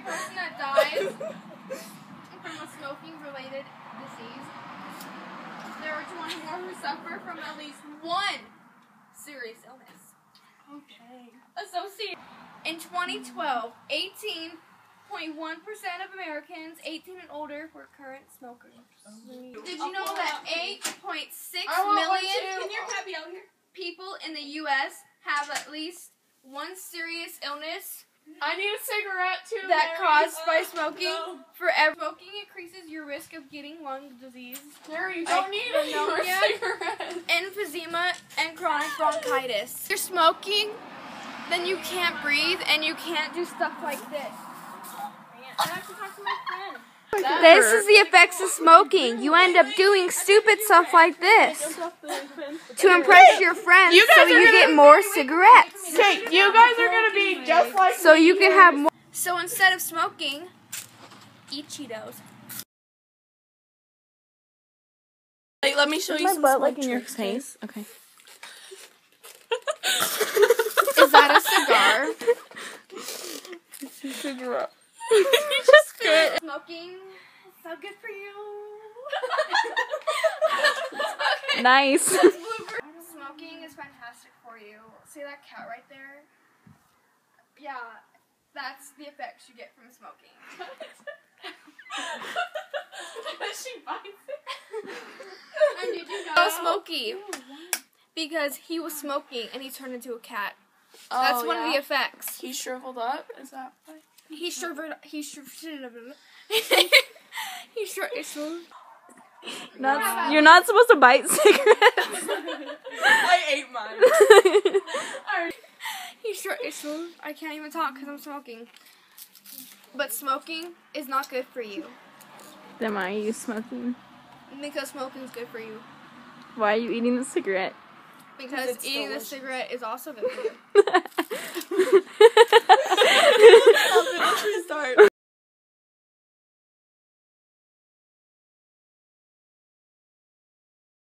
every person that dies from a smoking-related disease, there are 20 more who suffer from at least one serious illness. Okay. Associated. In 2012, 18.1% of Americans 18 and older were current smokers. Did you know oh, that 8.6 I want one million too. Can your cat be out here? people in the U.S. have at least one serious illness I need a cigarette too. that Mary. caused by smoking? no. For every smoking increases your risk of getting lung disease, Mary, you I don't need pneumonia. cigarettes. emphysema, and chronic bronchitis. If you're smoking, then you can't breathe and you can't do stuff like this. I have to talk to my friend. This is the effects of smoking. You end up doing stupid stuff like this to impress your friends You so you get more cigarettes. Okay, you guys are gonna be just like So you can have more. So instead of smoking, eat Cheetos. Like, let me show you my some butt like in your tricks, face? Okay. Is that a cigar? Cigarette. you just quit. Smoking is so good for you. Nice. Smoking is fantastic for you. See that cat right there? Yeah, that's the effects you get from smoking. she bites it. And did you know? So Smokey, because he was smoking and he turned into a cat. That's Oh, one of the effects. He shriveled up. Is that why? He shriveled. He shriveled. he shriveled. Not, you're not supposed to bite cigarettes. I ate mine. He shriveled. I can't even talk because I'm smoking. But smoking is not good for you then why are you smoking? because smoking is good for you. Why are you eating the cigarette? Because it's eating the cigarette is also good for you.